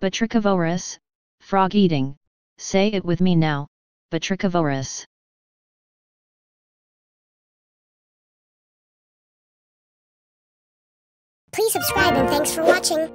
Batricivorous, frog eating, say it with me now, Batricivorous. Please subscribe and thanks for watching.